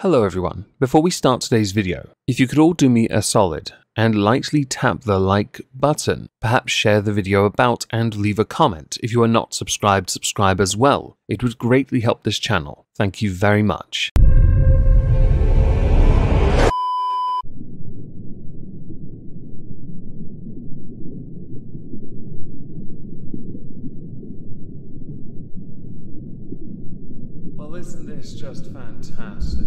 Hello everyone. Before we start today's video, if you could all do me a solid and lightly tap the like button, perhaps share the video about and leave a comment. If you are not subscribed, subscribe as well. It would greatly help this channel. Thank you very much. Isn't this just fantastic?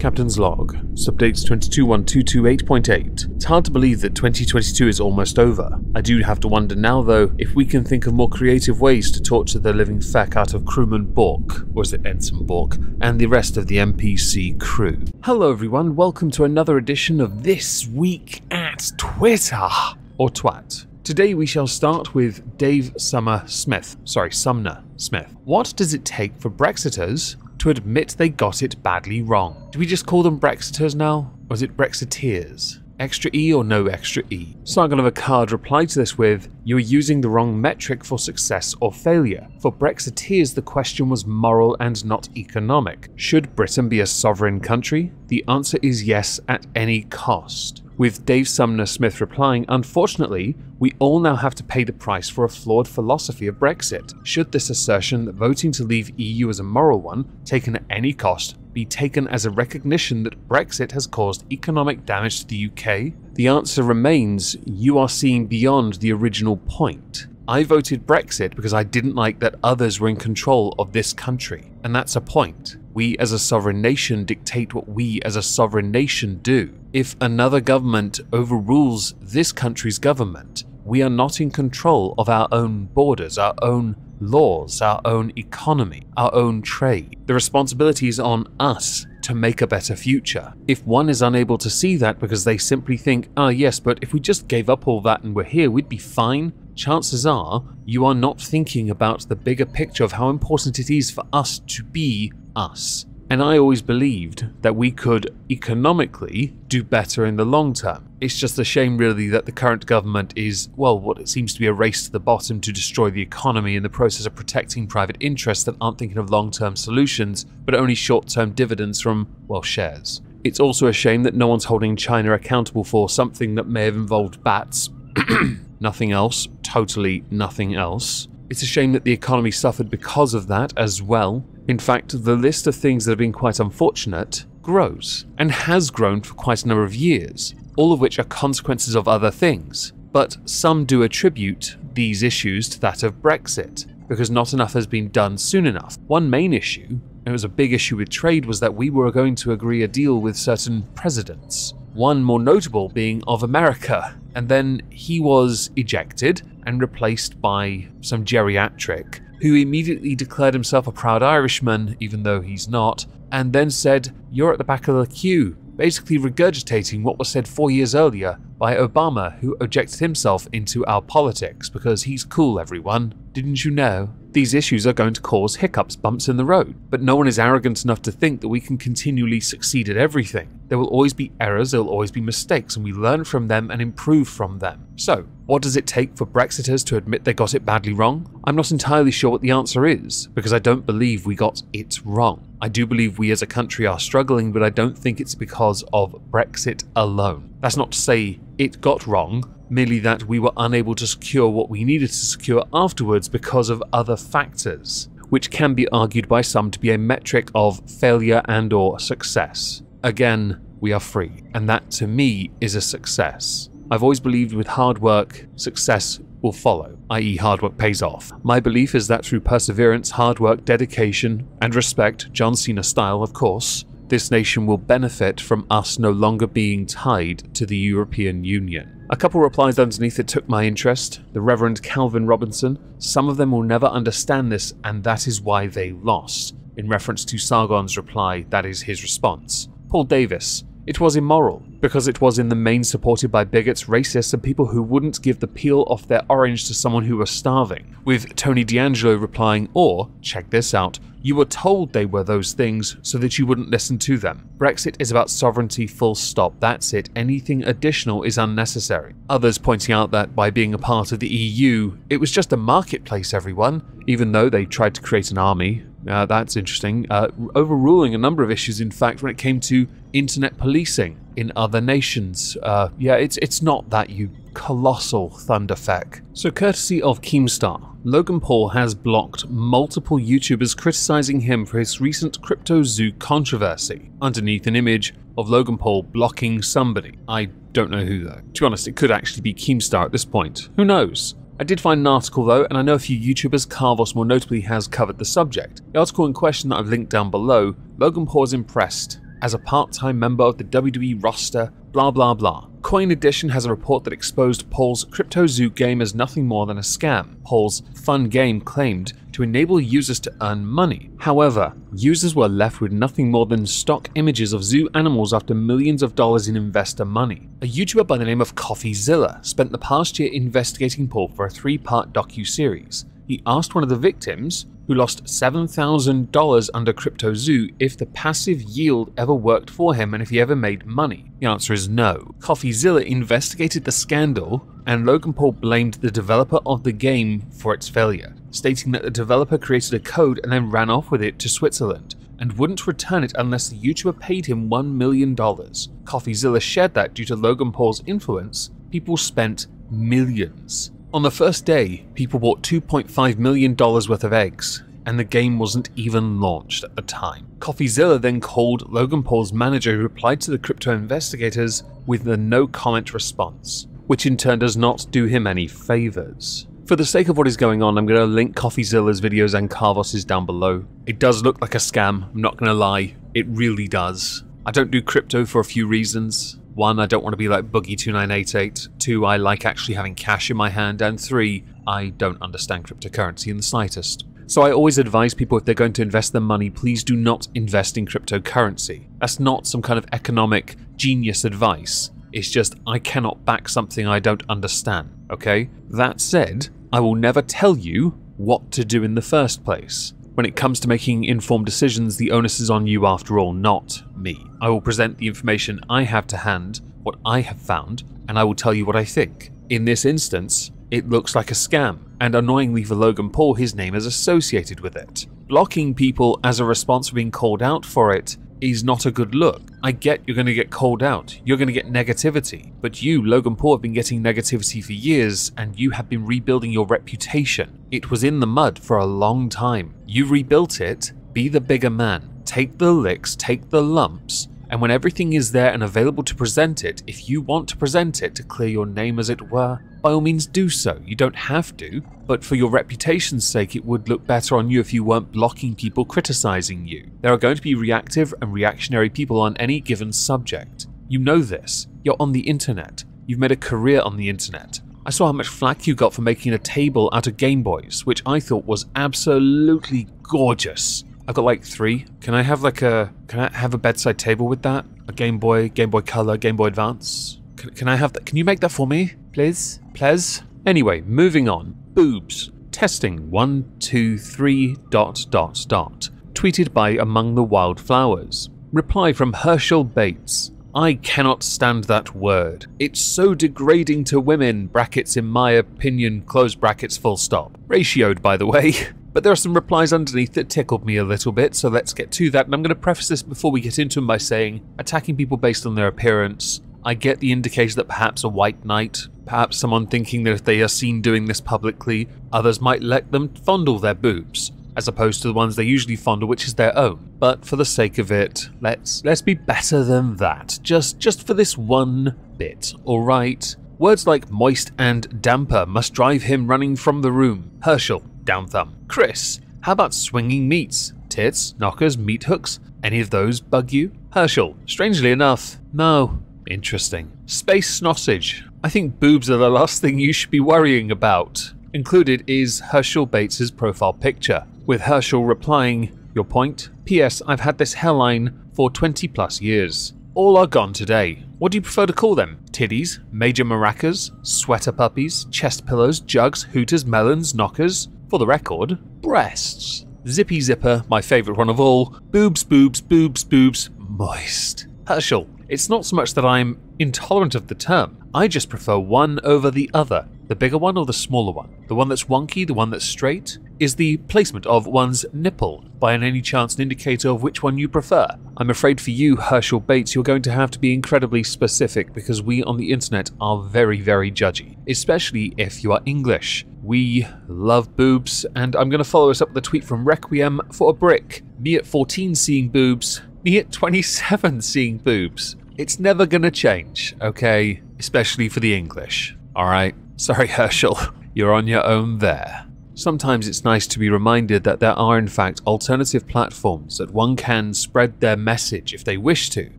Captain's log, subdates 221228.8. It's hard to believe that 2022 is almost over. I do have to wonder now, though, if we can think of more creative ways to torture the living feck out of crewman Bork, or is it Ensign Bork, and the rest of the NPC crew. Hello, everyone. Welcome to another edition of This Week at Twitter, or Twat. Today we shall start with Dave Summer Smith. Sorry, Sumner Smith. What does it take for Brexiters to admit they got it badly wrong? Do we just call them Brexiters now? Or is it Brexiteers? Extra E or no extra E? Sargon of Akkad replied to this with, You are using the wrong metric for success or failure. For Brexiteers, the question was moral and not economic. Should Britain be a sovereign country? The answer is yes at any cost with Dave Sumner Smith replying, Unfortunately, we all now have to pay the price for a flawed philosophy of Brexit. Should this assertion that voting to leave EU is a moral one, taken at any cost, be taken as a recognition that Brexit has caused economic damage to the UK? The answer remains you are seeing beyond the original point. I voted Brexit because I didn't like that others were in control of this country. And that's a point. We as a sovereign nation dictate what we as a sovereign nation do. If another government overrules this country's government, we are not in control of our own borders, our own laws, our own economy, our own trade. The responsibility is on us to make a better future. If one is unable to see that because they simply think, ah, oh, yes, but if we just gave up all that and we're here, we'd be fine, chances are you are not thinking about the bigger picture of how important it is for us to be us. And I always believed that we could economically do better in the long term. It's just a shame, really, that the current government is, well, what it seems to be a race to the bottom to destroy the economy in the process of protecting private interests that aren't thinking of long term solutions, but only short term dividends from, well, shares. It's also a shame that no one's holding China accountable for something that may have involved bats. nothing else, totally nothing else. It's a shame that the economy suffered because of that as well. In fact, the list of things that have been quite unfortunate grows, and has grown for quite a number of years, all of which are consequences of other things. But some do attribute these issues to that of Brexit, because not enough has been done soon enough. One main issue, and it was a big issue with trade, was that we were going to agree a deal with certain presidents. One more notable being of America, and then he was ejected and replaced by some geriatric who immediately declared himself a proud Irishman, even though he's not, and then said, You're at the back of the queue, basically regurgitating what was said four years earlier by Obama, who ejected himself into our politics because he's cool, everyone. Didn't you know? These issues are going to cause hiccups, bumps in the road, but no one is arrogant enough to think that we can continually succeed at everything. There will always be errors, there will always be mistakes, and we learn from them and improve from them. So, what does it take for Brexiters to admit they got it badly wrong? I'm not entirely sure what the answer is, because I don't believe we got it wrong. I do believe we as a country are struggling, but I don't think it's because of Brexit alone. That's not to say it got wrong, merely that we were unable to secure what we needed to secure afterwards because of other factors, which can be argued by some to be a metric of failure and or success. Again, we are free, and that to me is a success. I've always believed with hard work, success will follow, i.e., hard work pays off. My belief is that through perseverance, hard work, dedication, and respect, John Cena style, of course, this nation will benefit from us no longer being tied to the European Union. A couple replies underneath it took my interest. The Reverend Calvin Robinson. Some of them will never understand this, and that is why they lost. In reference to Sargon's reply, that is his response. Paul Davis. It was immoral, because it was in the main supported by bigots, racists, and people who wouldn't give the peel off their orange to someone who was starving. With Tony D'Angelo replying, or, check this out, you were told they were those things so that you wouldn't listen to them. Brexit is about sovereignty, full stop. That's it. Anything additional is unnecessary. Others pointing out that by being a part of the EU, it was just a marketplace, everyone, even though they tried to create an army, uh, that's interesting. Uh, overruling a number of issues, in fact, when it came to internet policing in other nations. Uh, yeah, it's it's not that you colossal thunderfuck. So, courtesy of Keemstar, Logan Paul has blocked multiple YouTubers criticizing him for his recent CryptoZoo controversy. Underneath an image of Logan Paul blocking somebody. I don't know who though. To be honest, it could actually be Keemstar at this point. Who knows? I did find an article though, and I know a few YouTubers, Kavos more notably, has covered the subject. The article in question that I've linked down below, Logan Paul is impressed as a part-time member of the WWE roster, blah blah blah. Coin Edition has a report that exposed Paul's CryptoZoo game as nothing more than a scam. Paul's fun game claimed to enable users to earn money. However, users were left with nothing more than stock images of zoo animals after millions of dollars in investor money. A YouTuber by the name of CoffeeZilla spent the past year investigating Paul for a three-part docu-series. He asked one of the victims, who lost $7,000 under CryptoZoo, if the passive yield ever worked for him and if he ever made money. The answer is no. CoffeeZilla investigated the scandal, and Logan Paul blamed the developer of the game for its failure, stating that the developer created a code and then ran off with it to Switzerland and wouldn't return it unless the YouTuber paid him $1 million. CoffeeZilla shared that due to Logan Paul's influence, people spent millions on the first day, people bought $2.5 million worth of eggs, and the game wasn't even launched at the time. CoffeeZilla then called Logan Paul's manager who replied to the crypto investigators with a no comment response, which in turn does not do him any favors. For the sake of what is going on, I'm going to link CoffeeZilla's videos and Kavos's down below. It does look like a scam, I'm not going to lie, it really does. I don't do crypto for a few reasons. One, I don't want to be like Boogie2988. Two, I like actually having cash in my hand. And three, I don't understand cryptocurrency in the slightest. So I always advise people if they're going to invest their money, please do not invest in cryptocurrency. That's not some kind of economic genius advice. It's just I cannot back something I don't understand, okay? That said, I will never tell you what to do in the first place. When it comes to making informed decisions, the onus is on you after all, not me. I will present the information I have to hand, what I have found, and I will tell you what I think. In this instance, it looks like a scam, and annoyingly for Logan Paul, his name is associated with it. Blocking people as a response for being called out for it is not a good look. I get you're going to get called out, you're going to get negativity, but you, Logan Paul, have been getting negativity for years and you have been rebuilding your reputation. It was in the mud for a long time. You rebuilt it, be the bigger man, take the licks, take the lumps, and when everything is there and available to present it, if you want to present it to clear your name as it were, by all means do so. You don't have to, but for your reputation's sake, it would look better on you if you weren't blocking people criticizing you. There are going to be reactive and reactionary people on any given subject. You know this. You're on the internet. You've made a career on the internet. I saw how much flack you got for making a table out of Game Boys, which I thought was absolutely gorgeous. I've got like three. Can I have like a can I have a bedside table with that? A Game Boy, Game Boy Color, Game Boy Advance. Can, can I have that? Can you make that for me, please? Please. Anyway, moving on. Boobs. Testing one two three dot dot dot. Tweeted by Among the Wildflowers. Reply from Herschel Bates. I cannot stand that word. It's so degrading to women, brackets in my opinion, close brackets full stop. Ratioed, by the way. But there are some replies underneath that tickled me a little bit, so let's get to that. And I'm going to preface this before we get into them by saying attacking people based on their appearance. I get the indication that perhaps a white knight, perhaps someone thinking that if they are seen doing this publicly, others might let them fondle their boobs, as opposed to the ones they usually fondle, which is their own. But for the sake of it, let's let's be better than that. Just just for this one bit, alright? Words like moist and damper must drive him running from the room. Herschel, down thumb. Chris, how about swinging meats? Tits, knockers, meat hooks? Any of those bug you? Herschel, strangely enough, no. Interesting. Space snossage. I think boobs are the last thing you should be worrying about. Included is Herschel Bates's profile picture, with Herschel replying, Your point? P.S. I've had this hairline for 20 plus years. All are gone today. What do you prefer to call them? Titties, major maracas, sweater puppies, chest pillows, jugs, hooters, melons, knockers? For the record, breasts. Zippy zipper, my favourite one of all. Boobs, boobs, boobs, boobs, moist. Herschel, it's not so much that I'm intolerant of the term. I just prefer one over the other. The bigger one or the smaller one? The one that's wonky, the one that's straight? Is the placement of one's nipple by any chance an indicator of which one you prefer? I'm afraid for you, Herschel Bates, you're going to have to be incredibly specific because we on the internet are very, very judgy, especially if you are English. We love boobs, and I'm going to follow us up with a tweet from Requiem for a Brick. Me at 14 seeing boobs, me at 27 seeing boobs. It's never to change, okay? Especially for the English, alright? Sorry, Herschel, you're on your own there. Sometimes it's nice to be reminded that there are, in fact, alternative platforms that one can spread their message if they wish to.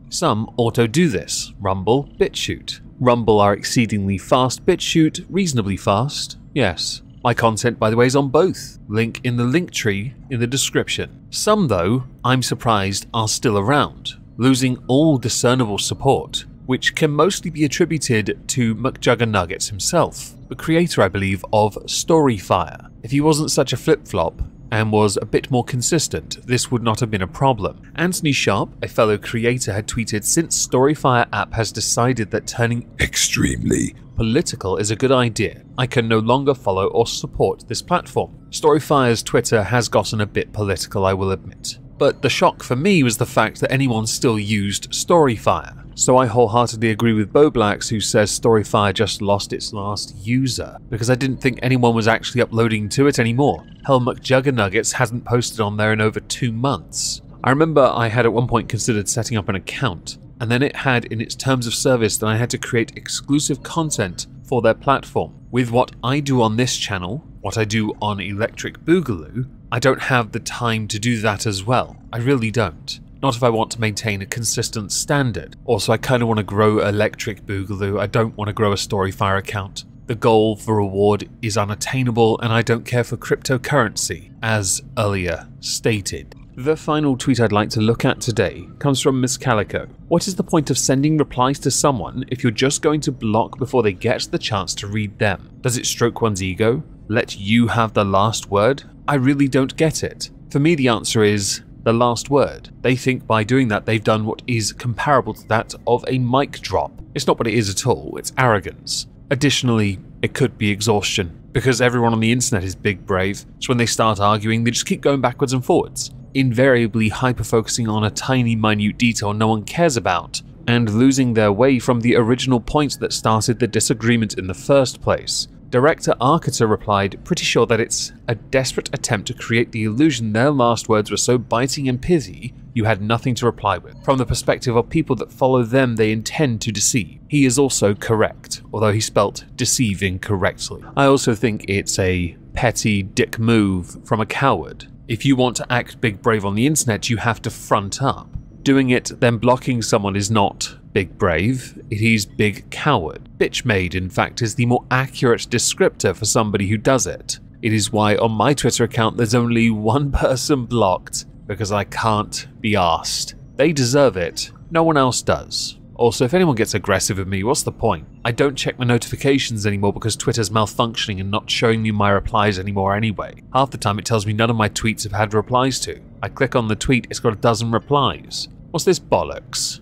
Some auto do this Rumble, BitChute. Rumble are exceedingly fast, BitChute reasonably fast. Yes. My content, by the way, is on both. Link in the link tree in the description. Some, though, I'm surprised are still around, losing all discernible support which can mostly be attributed to McJuggernuggets himself, the creator, I believe, of Storyfire. If he wasn't such a flip flop, and was a bit more consistent, this would not have been a problem. Anthony Sharp, a fellow creator, had tweeted Since Storyfire app has decided that turning extremely political is a good idea, I can no longer follow or support this platform. Storyfire's Twitter has gotten a bit political, I will admit. But the shock for me was the fact that anyone still used Storyfire. So I wholeheartedly agree with Boblax who says Storyfire just lost its last user, because I didn't think anyone was actually uploading to it anymore. Hell, McJuggernuggets hasn't posted on there in over two months. I remember I had at one point considered setting up an account, and then it had in its terms of service that I had to create exclusive content for their platform. With what I do on this channel, what I do on Electric Boogaloo, I don't have the time to do that as well. I really don't. Not if I want to maintain a consistent standard. Also, I kind of want to grow Electric Boogaloo. I don't want to grow a Storyfire account. The goal for reward is unattainable, and I don't care for cryptocurrency, as earlier stated. The final tweet I'd like to look at today comes from Miss Calico. What is the point of sending replies to someone if you're just going to block before they get the chance to read them? Does it stroke one's ego? Let you have the last word? I really don't get it. For me, the answer is the last word. They think by doing that they've done what is comparable to that of a mic drop. It's not what it is at all, it's arrogance. Additionally, it could be exhaustion, because everyone on the internet is big brave, so when they start arguing, they just keep going backwards and forwards, invariably hyper focusing on a tiny, minute detail no one cares about, and losing their way from the original point that started the disagreement in the first place. Director Arcata replied, pretty sure that it's a desperate attempt to create the illusion their last words were so biting and pithy you had nothing to reply with. From the perspective of people that follow them, they intend to deceive. He is also correct, although he spelt deceive incorrectly. I also think it's a petty dick move from a coward. If you want to act big brave on the internet, you have to front up. Doing it, then blocking someone is not big brave, it is big coward. Bitch made, in fact, is the more accurate descriptor for somebody who does it. It is why on my Twitter account there's only one person blocked, because I can't be asked. They deserve it, no one else does. Also, if anyone gets aggressive with me, what's the point? I don't check my notifications anymore because Twitter's malfunctioning and not showing me my replies anymore anyway. Half the time it tells me none of my tweets have had replies to. I click on the tweet, it's got a dozen replies. What's this bollocks?